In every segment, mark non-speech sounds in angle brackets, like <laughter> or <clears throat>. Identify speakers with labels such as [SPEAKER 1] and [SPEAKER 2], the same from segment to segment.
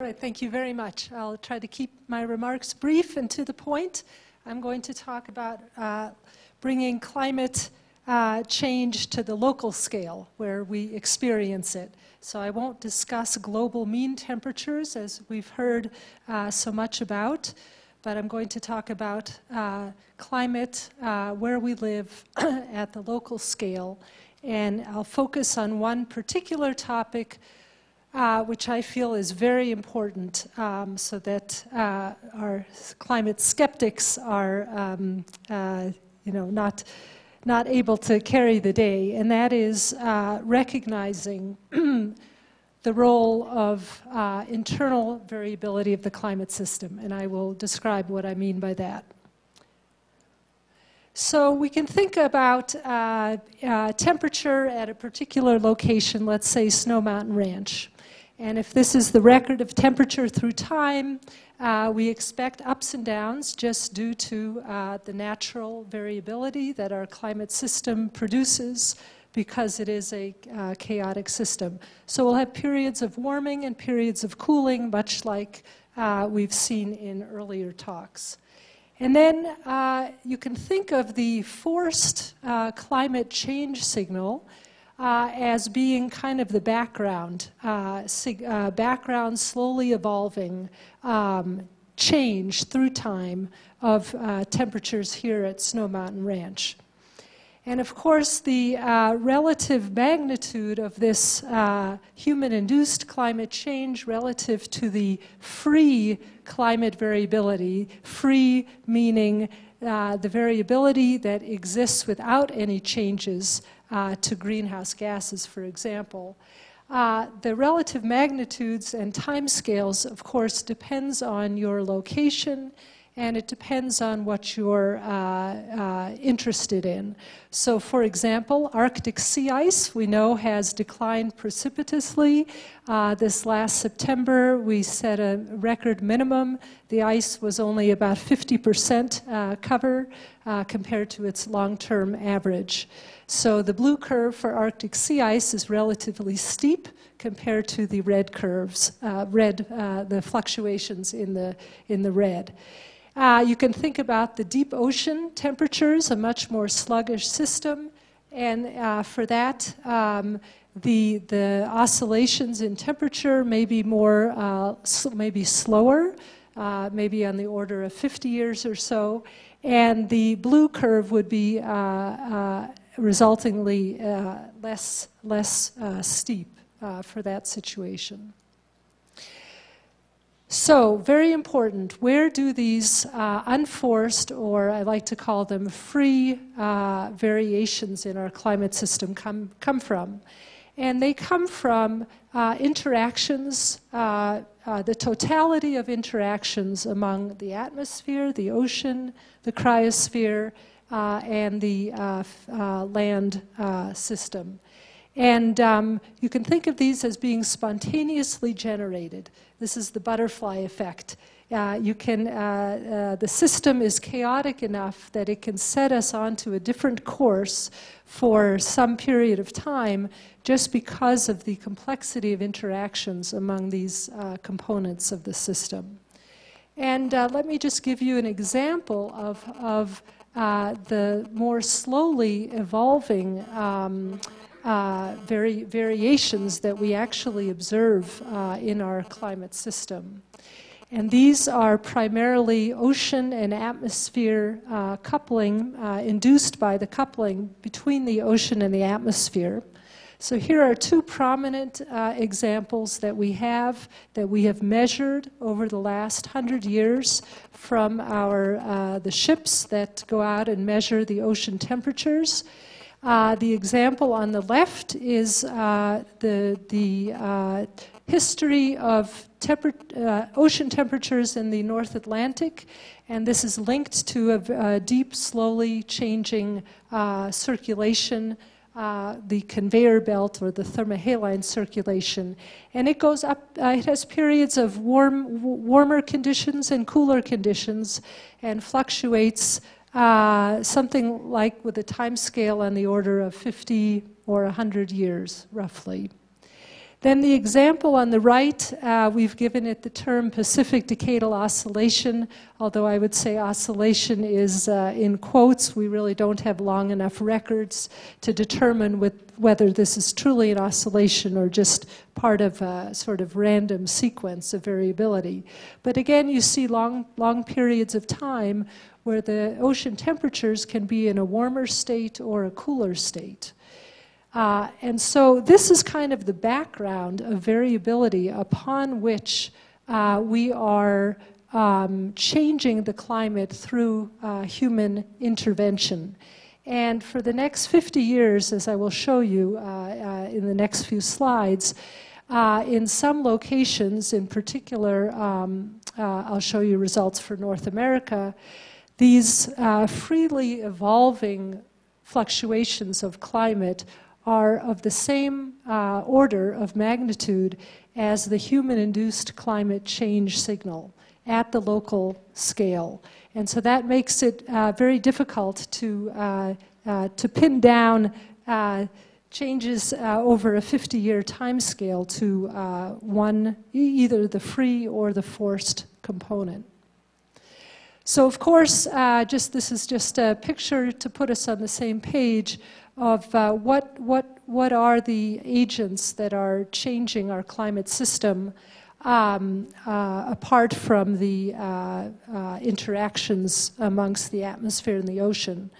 [SPEAKER 1] All right, thank you very much. I'll try to keep my remarks brief and to the point. I'm going to talk about uh, bringing climate uh, change to the local scale where we experience it. So I won't discuss global mean temperatures as we've heard uh, so much about, but I'm going to talk about uh, climate uh, where we live <clears throat> at the local scale. And I'll focus on one particular topic uh, which I feel is very important um, so that uh, our climate skeptics are, um, uh, you know, not, not able to carry the day, and that is uh, recognizing <clears throat> the role of uh, internal variability of the climate system, and I will describe what I mean by that. So we can think about uh, temperature at a particular location, let's say Snow Mountain Ranch. And if this is the record of temperature through time, uh, we expect ups and downs just due to uh, the natural variability that our climate system produces because it is a uh, chaotic system. So we'll have periods of warming and periods of cooling, much like uh, we've seen in earlier talks. And then uh, you can think of the forced uh, climate change signal uh, as being kind of the background, uh, uh, background slowly evolving um, change through time of uh, temperatures here at Snow Mountain Ranch. And of course, the uh, relative magnitude of this uh, human induced climate change relative to the free climate variability, free meaning the variability that exists without any changes uh, to greenhouse gases, for example. Uh, the relative magnitudes and timescales, of course, depends on your location and it depends on what you're uh, uh, interested in. So, for example, Arctic sea ice we know has declined precipitously. Uh, this last September, we set a record minimum. The ice was only about 50% uh, cover uh, compared to its long term average. So, the blue curve for Arctic sea ice is relatively steep compared to the red curves, uh, red, the fluctuations in the, in the red. Uh, you can think about the deep ocean temperatures, a much more sluggish system, and uh, for that, um, the, the oscillations in temperature may be more, uh, maybe slower, uh, maybe on the order of 50 years or so, and the blue curve would be uh, uh, resultingly less, less steep for that situation. So, very important, where do these uh, unforced, or I like to call them free uh, variations in our climate system come, come from? And they come from uh, interactions, uh, uh, the totality of interactions among the atmosphere, the ocean, the cryosphere, uh, and the land system. And um, you can think of these as being spontaneously generated. This is the butterfly effect. Uh, you can, uh, uh, the system is chaotic enough that it can set us onto a different course for some period of time just because of the complexity of interactions among these uh, components of the system. And uh, let me just give you an example of, of uh, the more slowly evolving um, uh, vari variations that we actually observe uh, in our climate system. And these are primarily ocean and atmosphere uh, coupling, uh, induced by the coupling between the ocean and the atmosphere. So here are two prominent uh, examples that we have, that we have measured over the last hundred years from our, the ships that go out and measure the ocean temperatures. Uh, the example on the left is uh, the, the uh, history of temper uh, ocean temperatures in the North Atlantic, and this is linked to a, a deep, slowly changing uh, circulation, the conveyor belt or the thermohaline circulation. And it goes up, it has periods of warm, warmer conditions and cooler conditions and fluctuates uh, something like with a time scale on the order of 50 or 100 years, roughly. Then the example on the right, uh, we've given it the term Pacific Decadal Oscillation, although I would say oscillation is uh, in quotes. We really don't have long enough records to determine with, whether this is truly an oscillation or just part of a sort of random sequence of variability. But again, you see long, long periods of time where the ocean temperatures can be in a warmer state or a cooler state. Uh, and so this is kind of the background of variability upon which uh, we are um, changing the climate through uh, human intervention. And for the next 50 years, as I will show you uh, uh, in the next few slides, uh, in some locations, in particular, um, I'll show you results for North America, these freely evolving fluctuations of climate are of the same uh, order of magnitude as the human-induced climate change signal at the local scale. And so that makes it uh, very difficult to, uh, uh to pin down uh, changes uh, over a 50-year time scale to one, either the free or the forced component. So of course, just this is just a picture to put us on the same page of uh, what, what, what are the agents that are changing our climate system um, uh, apart from the uh, uh interactions amongst the atmosphere and the ocean.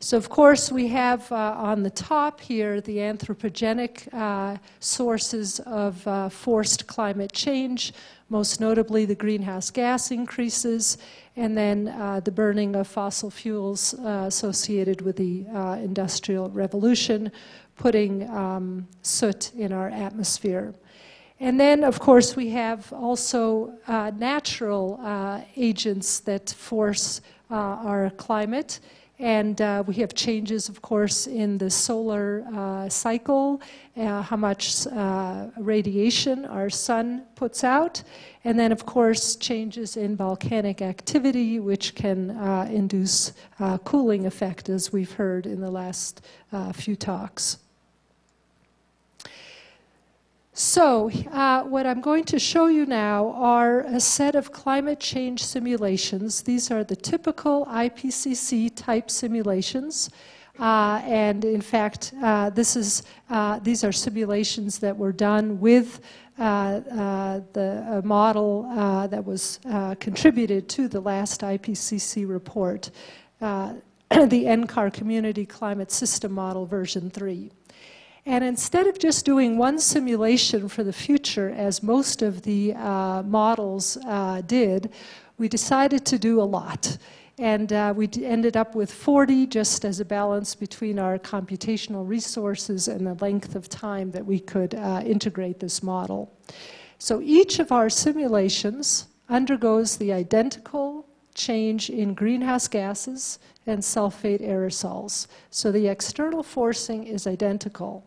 [SPEAKER 1] So, of course, we have uh, on the top here the anthropogenic uh, sources of forced climate change, most notably the greenhouse gas increases, and then uh, the burning of fossil fuels uh, associated with the uh, Industrial Revolution, putting um, soot in our atmosphere. And then, of course, we have also uh, natural uh, agents that force uh, our climate. And uh, we have changes, of course, in the solar uh, cycle, uh, how much uh, radiation our sun puts out, and then, of course, changes in volcanic activity, which can uh, induce uh, cooling effect, as we've heard in the last few talks. So, uh, what I'm going to show you now are a set of climate change simulations. These are the typical IPCC type simulations. Uh, and in fact, uh, this is, uh, these are simulations that were done with uh, uh, the model that was contributed to the last IPCC report, <clears throat> the NCAR Community Climate System Model version 3. And instead of just doing one simulation for the future, as most of the uh, models uh, did, we decided to do a lot. And uh, we ended up with 40 just as a balance between our computational resources and the length of time that we could uh, integrate this model. So each of our simulations undergoes the identical change in greenhouse gases and sulfate aerosols. So the external forcing is identical.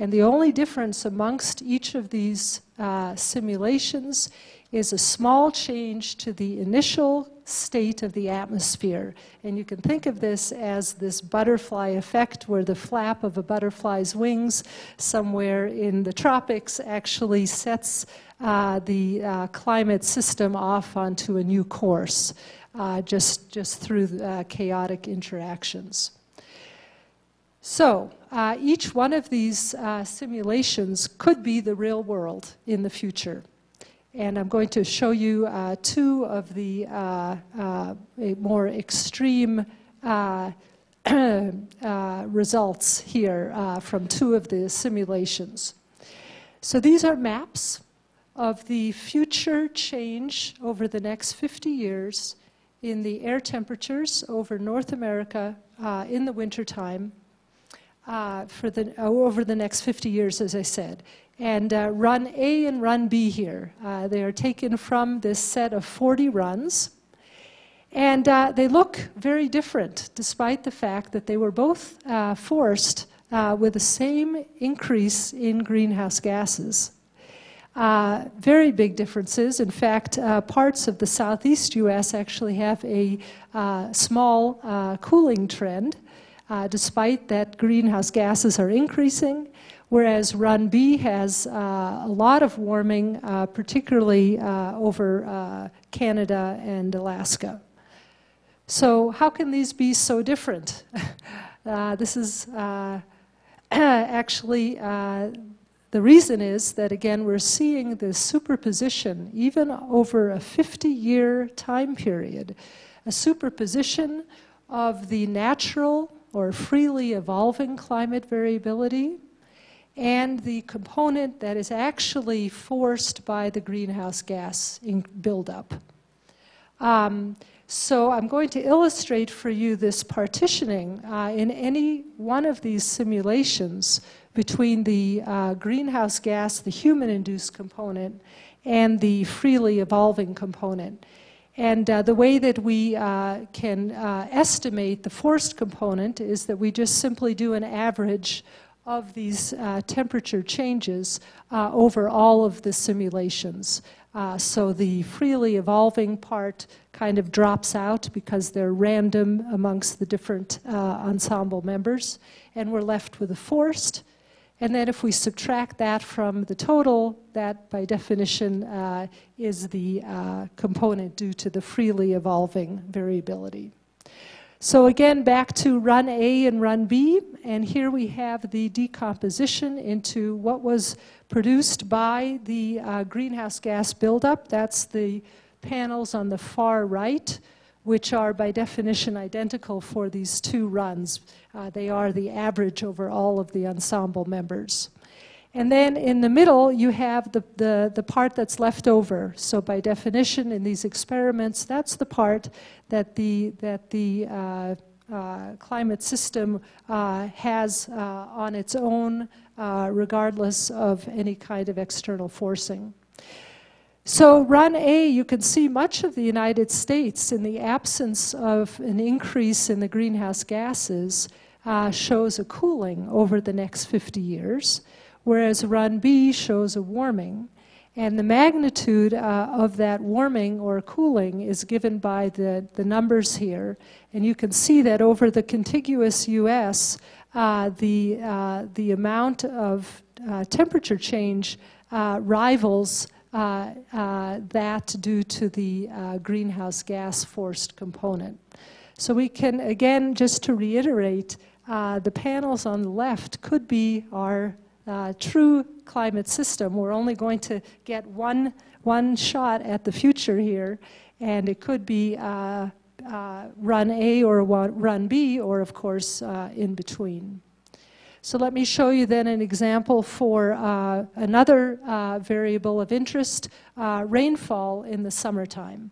[SPEAKER 1] And the only difference amongst each of these uh, simulations is a small change to the initial state of the atmosphere. And you can think of this as this butterfly effect, where the flap of a butterfly's wings somewhere in the tropics actually sets uh, the uh, climate system off onto a new course, uh, just, just through uh, chaotic interactions. So, uh, each one of these uh, simulations could be the real world in the future. And I'm going to show you uh, two of the uh, uh, more extreme uh, <clears throat> results here from two of the simulations. So, these are maps of the future change over the next 50 years in the air temperatures over North America in the wintertime uh, for the, uh, over the next 50 years, as I said. And uh, run A and run B here. Uh, they are taken from this set of 40 runs. And uh, they look very different, despite the fact that they were both uh, forced with the same increase in greenhouse gases. Uh, very big differences. In fact, uh, parts of the southeast U.S. actually have a uh, small cooling trend, uh, despite that greenhouse gases are increasing, whereas Run B has uh, a lot of warming, uh, particularly uh, over uh, Canada and Alaska. So, how can these be so different? <laughs> This is <clears throat> actually the reason is that, again, we're seeing this superposition, even over a 50 year time period, a superposition of the natural or freely evolving climate variability and the component that is actually forced by the greenhouse gas buildup. Um, so I'm going to illustrate for you this partitioning uh, in any one of these simulations between the uh, greenhouse gas, the human-induced component, and the freely evolving component. And uh, the way that we uh, can uh, estimate the forced component is that we just simply do an average of these uh, temperature changes uh, over all of the simulations. Uh, so the freely evolving part kind of drops out because they're random amongst the different ensemble members, and we're left with the forced. And then if we subtract that from the total, that by definition uh, is the uh, component due to the freely evolving variability. So again, back to run A and run B, and here we have the decomposition into what was produced by the uh, greenhouse gas buildup. That's the panels on the far right which are by definition identical for these two runs. Uh, they are the average over all of the ensemble members. And then in the middle, you have the, the, the part that's left over. So by definition, in these experiments, that's the part that the, that the uh, uh, climate system uh, has uh, on its own, uh, regardless of any kind of external forcing. So, run A, you can see much of the United States, in the absence of an increase in the greenhouse gases, uh, shows a cooling over the next 50 years, whereas run B shows a warming. And the magnitude uh, of that warming or cooling is given by the, the numbers here. And you can see that over the contiguous US, uh, the, uh, the amount of uh, temperature change uh, rivals that due to the uh, greenhouse gas forced component. So we can, again, just to reiterate, the panels on the left could be our true climate system. We're only going to get one, one shot at the future here, and it could be uh, uh, run A or run B, or of course uh, in between. So let me show you then an example for uh, another uh, variable of interest, uh, rainfall in the summertime.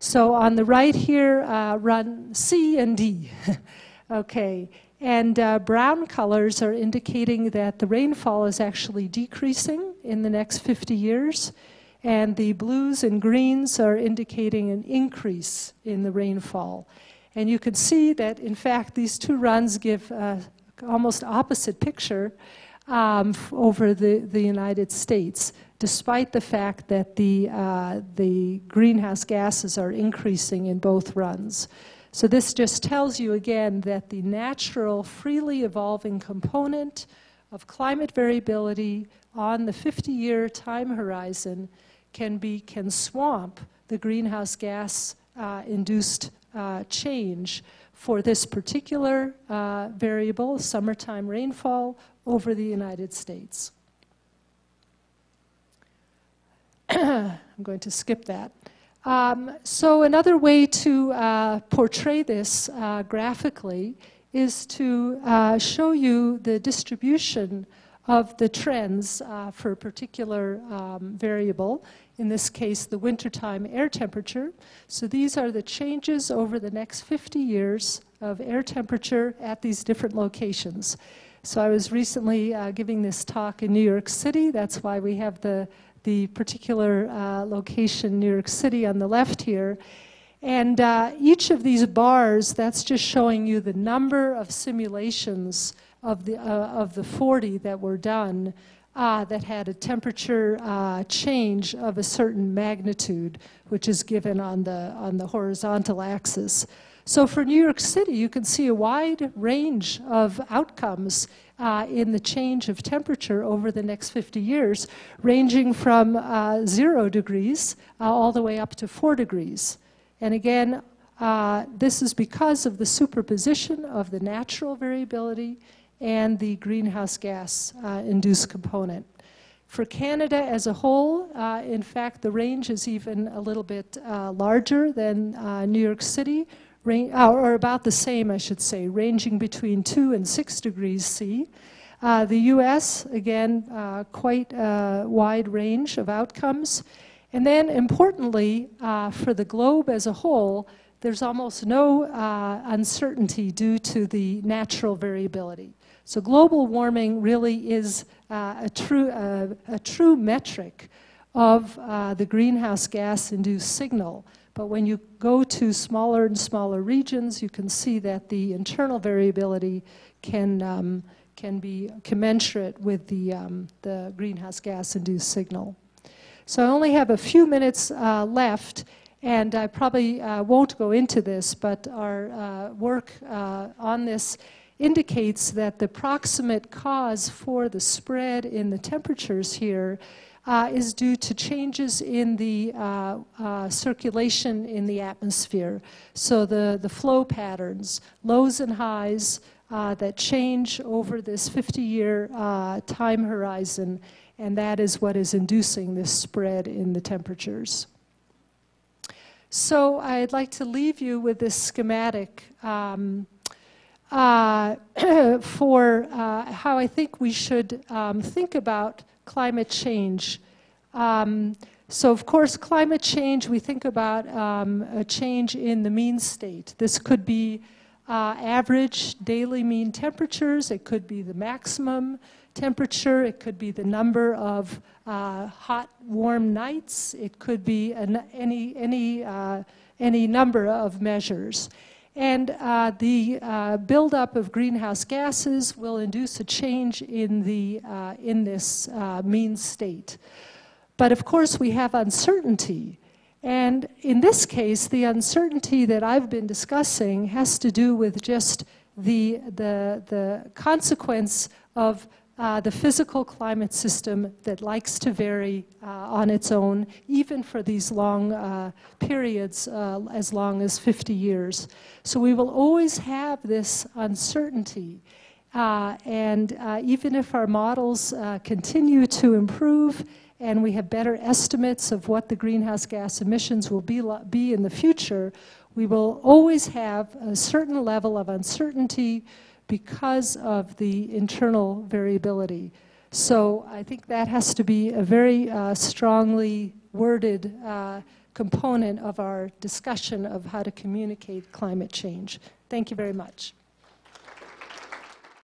[SPEAKER 1] So on the right here, uh, run C and D. <laughs> okay, and uh, brown colors are indicating that the rainfall is actually decreasing in the next 50 years. And the blues and greens are indicating an increase in the rainfall. And you can see that, in fact, these two runs give uh, almost opposite picture um, over the, the United States, despite the fact that the, uh, the greenhouse gases are increasing in both runs. So this just tells you again that the natural, freely evolving component of climate variability on the 50-year time horizon can be can swamp the greenhouse gas uh, induced uh, change for this particular uh, variable, summertime rainfall, over the United States. <clears throat> I'm going to skip that. Um, so another way to uh, portray this uh, graphically is to uh, show you the distribution of the trends uh, for a particular um, variable in this case, the wintertime air temperature. So these are the changes over the next 50 years of air temperature at these different locations. So I was recently uh, giving this talk in New York City. That's why we have the, the particular uh, location, New York City, on the left here. And uh, each of these bars, that's just showing you the number of simulations of the, uh, of the 40 that were done uh, that had a temperature uh, change of a certain magnitude, which is given on the, on the horizontal axis. So for New York City, you can see a wide range of outcomes uh, in the change of temperature over the next 50 years, ranging from uh, zero degrees uh, all the way up to four degrees. And again, uh, this is because of the superposition of the natural variability and the greenhouse gas uh, induced component. For Canada as a whole, uh, in fact, the range is even a little bit uh, larger than uh, New York City, uh, or about the same, I should say, ranging between 2 and 6 degrees C. Uh, the US, again, quite a wide range of outcomes. And then, importantly, for the globe as a whole, there's almost no uncertainty due to the natural variability. So global warming really is uh, a, true, uh, a true metric of uh, the greenhouse gas induced signal. But when you go to smaller and smaller regions, you can see that the internal variability can, um, can be commensurate with the, um, the greenhouse gas induced signal. So I only have a few minutes uh, left, and I probably uh, won't go into this, but our uh, work on this indicates that the proximate cause for the spread in the temperatures here uh, is due to changes in the uh, uh, circulation in the atmosphere. So the, the flow patterns, lows and highs uh, that change over this 50-year uh, time horizon, and that is what is inducing this spread in the temperatures. So I'd like to leave you with this schematic um, uh, <clears throat> for uh, how I think we should um, think about climate change. Um, so, of course, climate change, we think about um, a change in the mean state. This could be uh, average daily mean temperatures, it could be the maximum temperature, it could be the number of uh, hot, warm nights, it could be an, any, any, uh, any number of measures. And uh, the uh, buildup of greenhouse gases will induce a change in, the, uh, in this uh, mean state. But of course, we have uncertainty. And in this case, the uncertainty that I've been discussing has to do with just the, the, the consequence of uh, the physical climate system that likes to vary uh, on its own, even for these long uh, periods, uh, as long as 50 years. So we will always have this uncertainty. Uh, and even if our models continue to improve and we have better estimates of what the greenhouse gas emissions will be, be in the future, we will always have a certain level of uncertainty because of the internal variability. So I think that has to be a very uh, strongly worded uh, component of our discussion of how to communicate climate change. Thank you very much.